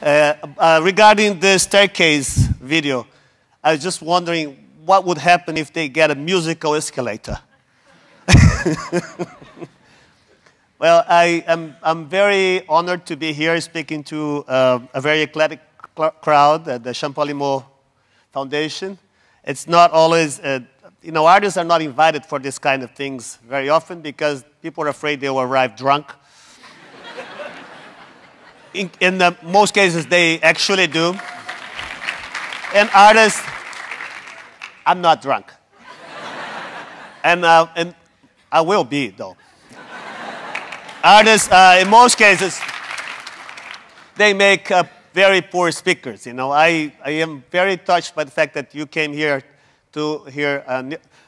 Uh, uh, regarding the staircase video, I was just wondering what would happen if they get a musical escalator. well, I am I'm very honored to be here speaking to uh, a very eclectic cl- crowd at the Champalimaud Foundation. It's not always, uh, you know, artists are not invited for this kind of things very often because people are afraid they will arrive drunk. In, in the, most cases, they actually do. And artists, I'm not drunk. and, uh, and I will be, though. artists, uh, in most cases, they make uh, very poor speakers. You know, I, I am very touched by the fact that you came here to hear, uh,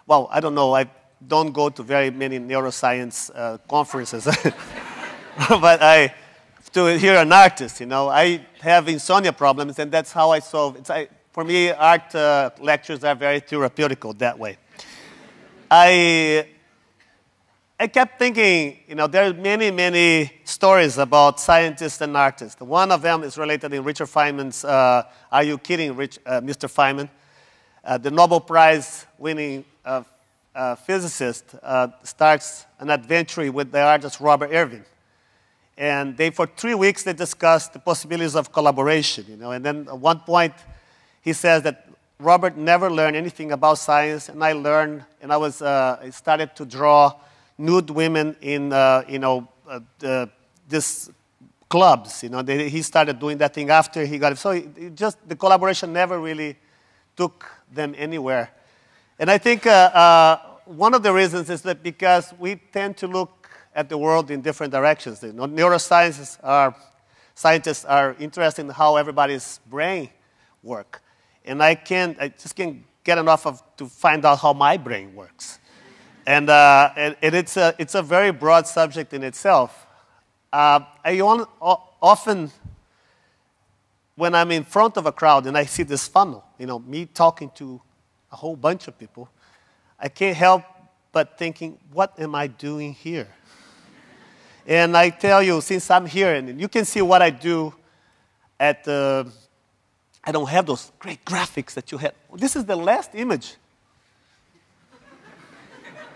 well, I don't know, I don't go to very many neuroscience uh, conferences, but I, to hear an artist, you know, I have insomnia problems, and that's how I solve it. I, for me, art uh, lectures are very therapeutical that way. I I kept thinking, you know, there are many, many stories about scientists and artists. One of them is related in Richard Feynman's uh, Are You Kidding, Rich, uh, Mr. Feynman? Uh, the Nobel Prize winning uh, uh, physicist uh, starts an adventure with the artist Robert Irving. And they, for three weeks, they discussed the possibilities of collaboration, you know. And then at one point, he says that Robert never learned anything about science, and I learned, and I was, I started to draw nude women in, uh, you know, uh, this clubs. You know, they, he started doing that thing after he got it. So it just the collaboration never really took them anywhere. And I think uh, uh, one of the reasons is that because we tend to look at the world in different directions. You neuroscientists are scientists are interested in how everybody's brain work, and I can't. I just can't get enough of to find out how my brain works. And, uh, and, and, it's, a, it's a very broad subject in itself. Uh, I on, often, when I'm in front of a crowd and I see this funnel, you know, me talking to a whole bunch of people, I can't help but thinking, what am I doing here? And I tell you, since I'm here, and you can see what I do at the, I don't have those great graphics that you had. This is the last image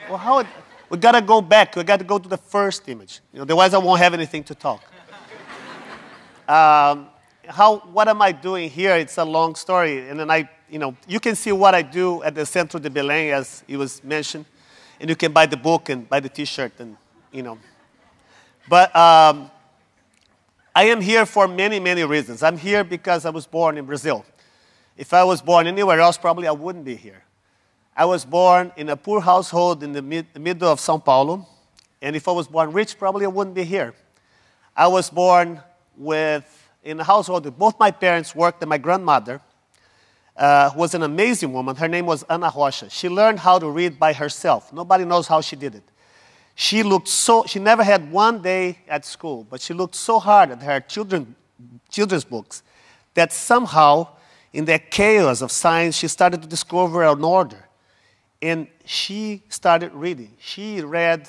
well, how? It, we gotta go back. We gotta go to the first image. You know, otherwise, I won't have anything to talk. Um, how? What am I doing here? It's a long story, and then I, you know, you can see what I do at the Centro de Belém, as it was mentioned, and you can buy the book and buy the T-shirt, and you know. But um, I am here for many, many reasons. I'm here because I was born in Brazil. If I was born anywhere else, probably I wouldn't be here. I was born in a poor household in the, mid, middle of Sao Paulo. And if I was born rich, probably I wouldn't be here. I was born with, in a household with both my parents worked and my grandmother uh, was an amazing woman. Her name was Ana Rocha. She learned how to read by herself. Nobody knows how she did it. She looked so, she never had one day at school, but she looked so hard at her children, children's books that somehow, in the chaos of science, she started to discover an order. And she started reading. She read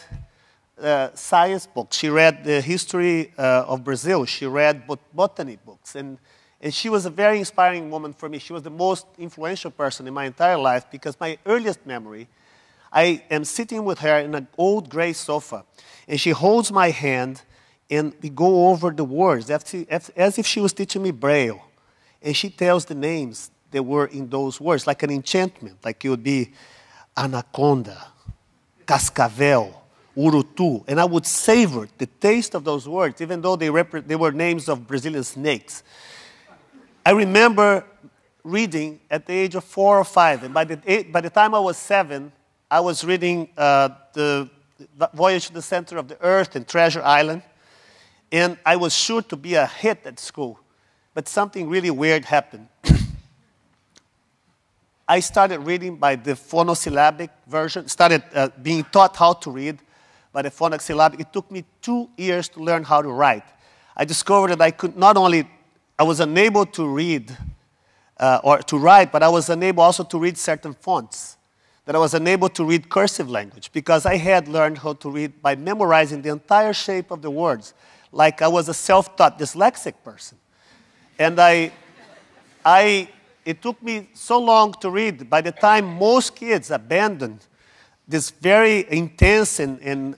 uh, science books. She read the history uh, of Brazil. She read bot- botany books. And, and she was a very inspiring woman for me. She was the most influential person in my entire life because my earliest memory, I am sitting with her in an old gray sofa. And she holds my hand and we go over the words as if she was teaching me Braille. And she tells the names that were in those words, like an enchantment, like it would be anaconda, cascavel, urutu, and I would savor the taste of those words, even though they, they were names of Brazilian snakes. I remember reading at the age of four or five, and by the, by the time I was seven, I was reading uh, the, Voyage to the Center of the Earth and Treasure Island, and I was sure to be a hit at school. But something really weird happened. I started reading by the phonosyllabic version, started uh, being taught how to read by the phonosyllabic. It took me two years to learn how to write. I discovered that I could not only, I was unable to read uh, or to write, but I was unable also to read certain fonts. That I was unable to read cursive language because I had learned how to read by memorizing the entire shape of the words, like I was a self taught dyslexic person. And I, I, it took me so long to read. By the time most kids abandoned this very intense and, and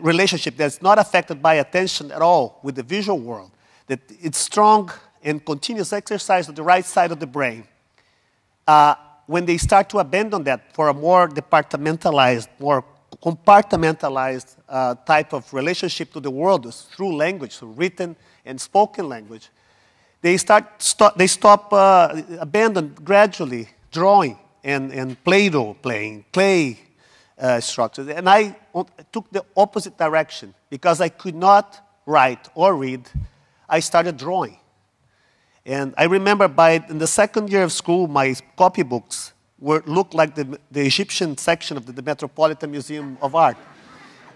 relationship that's not affected by attention at all with the visual world, that it's strong and continuous exercise of the right side of the brain. Uh, when they start to abandon that for a more departmentalized, more compartmentalized uh, type of relationship to the world through language, through written and spoken language, they start stop, they stop uh, abandon gradually drawing and, and Play-Doh playing, clay uh, structures. And I took the opposite direction because I could not write or read. I started drawing. And I remember by in the second year of school, my copybooks were, looked like the, the Egyptian section of the, the Metropolitan Museum of Art.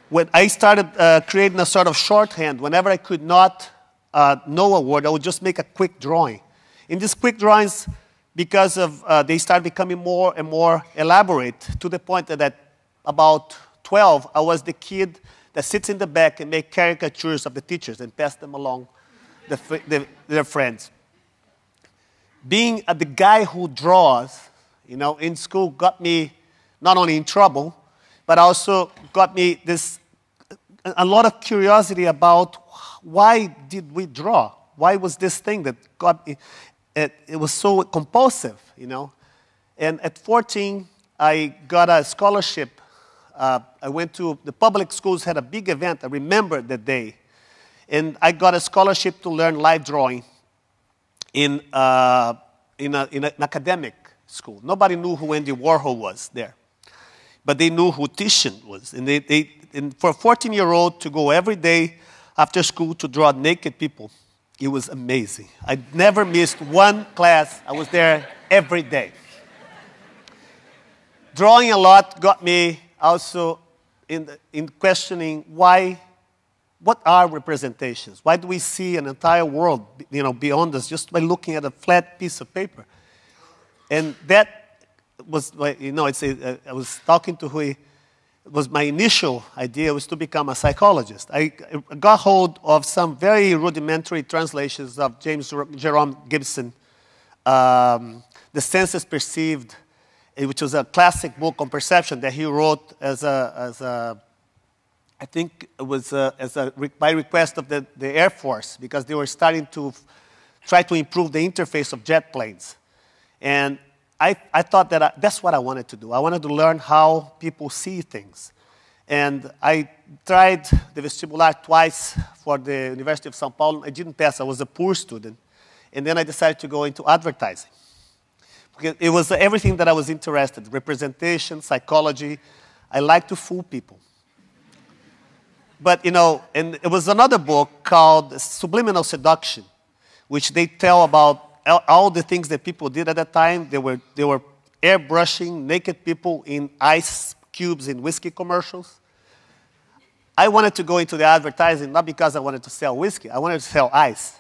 When I started uh, creating a sort of shorthand, whenever I could not uh, know a word, I would just make a quick drawing. In these quick drawings, because of uh, they started becoming more and more elaborate to the point that at about 12, I was the kid that sits in the back and make caricatures of the teachers and pass them along the, the, their friends being the guy who draws, you know, in school got me not only in trouble, but also got me this a lot of curiosity about why did we draw? Why was this thing that got me? It, it was so compulsive, you know. And at 14, I got a scholarship. Uh, I went to the public schools had a big event. I remember that day, and I got a scholarship to learn live drawing in, uh, in, a, in an academic school. Nobody knew who Andy Warhol was there. But they knew who Titian was. And, they, they, and for a 14 year old to go every day after school to draw naked people, it was amazing. I never missed one class, I was there every day. Drawing a lot got me also in, in questioning why what are representations? Why do we see an entire world you know, beyond us just by looking at a flat piece of paper? And that was, you know, it's a, uh, I was talking to Hui, it was my initial idea was to become a psychologist. I got hold of some very rudimentary translations of James Jerome Gibson, um, The Senses Perceived, eh, which was a classic book on perception that he wrote as a, as a I think it was uh, as a, by request of the, the Air Force because they were starting to try to improve the interface of jet planes. And I, I thought that I, that's what I wanted to do. I wanted to learn how people see things. And I tried the vestibular twice for the University of Sao Paulo. I didn't pass, I was a poor student. And then I decided to go into advertising. Because it was everything that I was interested in representation, psychology. I like to fool people. But, you know, and it was another book called Subliminal Seduction, which they tell about all the things that people did at that time. They were, they were airbrushing naked people in ice cubes in whiskey commercials. I wanted to go into the advertising not because I wanted to sell whiskey, I wanted to sell ice.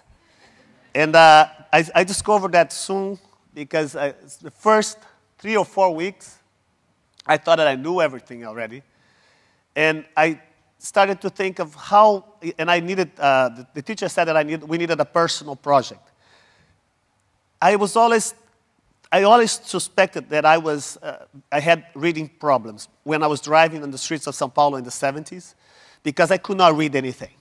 And uh, I, I, discovered that soon because I, the first three or four weeks, I thought that I knew everything already. And I started to think of how, and I needed, uh, the, teacher said that I need, we needed a personal project. I was always, I always suspected that I was, uh, I had reading problems when I was driving on the streets of Sao Paulo in the 70s because I could not read anything.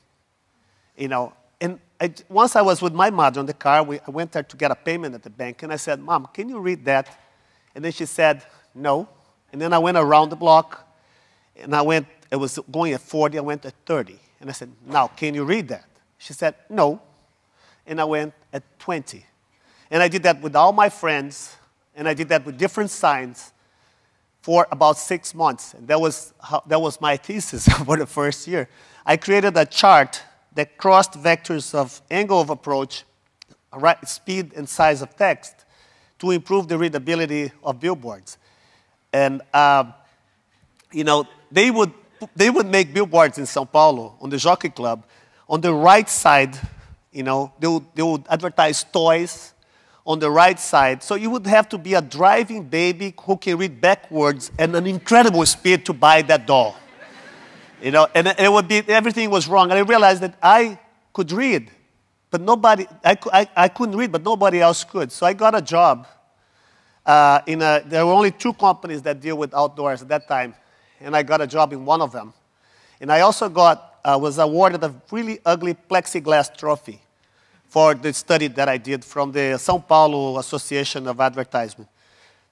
You know, and I, once I was with my mother in the car, we, I went there to get a payment at the bank, and I said, Mom, can you read that? And then she said, No. And then I went around the block, and I went it was going at 40, I went at 30. And I said, Now, can you read that? She said, No. And I went at 20. And I did that with all my friends, and I did that with different signs for about six months. And that was, how, that was my thesis for the first year. I created a chart that crossed vectors of angle of approach, right, speed, and size of text to improve the readability of billboards. And, uh, you know, they would they would make billboards in Sao Paulo on the Jockey Club. On the right side, you know, they would, they would advertise toys on the right side. So you would have to be a driving baby who can read backwards and an incredible speed to buy that doll. You know, and it would be, everything was wrong. And I realized that I could read, but nobody, I, I, I couldn't read, but nobody else could. So I got a job. Uh, in a, there were only two companies that deal with outdoors at that time, and I got a job in one of them. And I also got, uh, was awarded a really ugly plexiglass trophy for the study that I did from the São Paulo Association of Advertisement.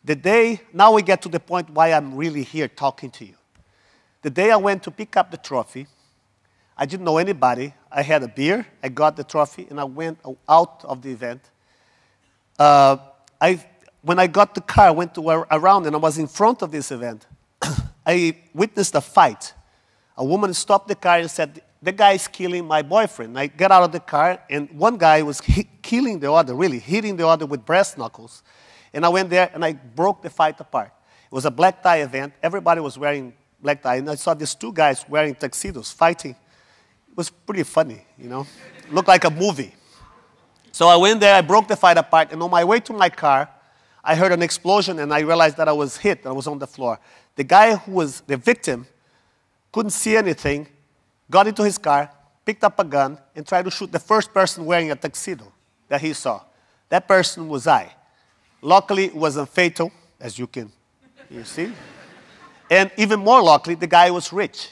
The day, now we get to the point why I'm really here talking to you. The day I went to pick up the trophy, I didn't know anybody. I had a beer, I got the trophy, and I went out of the event. Uh, I, when I got the car, I went to around and I was in front of this event. I witnessed a fight. A woman stopped the car and said, the guy is killing my boyfriend. I get out of the car, and one guy was killing the other, really, hitting the other with brass knuckles. And I went there and I broke the fight apart. It was a black tie event. Everybody was wearing black tie. And I saw these two guys wearing tuxedos fighting. It was pretty funny, you know? Looked like a movie. So I went there, I broke the fight apart, and on my way to my car, I heard an explosion and I realized that I was hit. I was on the floor. The guy who was the victim couldn't see anything got into his car, picked up a gun, and tried to shoot the first person wearing a tuxedo that he saw. That person was I. Luckily, it wasn't fatal, as you can you see. And even more luckily, the guy was rich.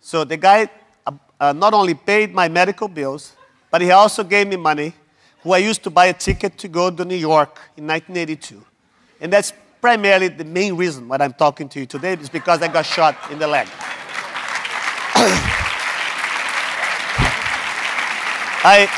So the guy uh, uh, not only paid my medical bills, but he also gave me money, who I used to buy a ticket to go to New York in 1982. And that's primarily the main reason why I'm talking to you today, is because I got shot in the leg. I,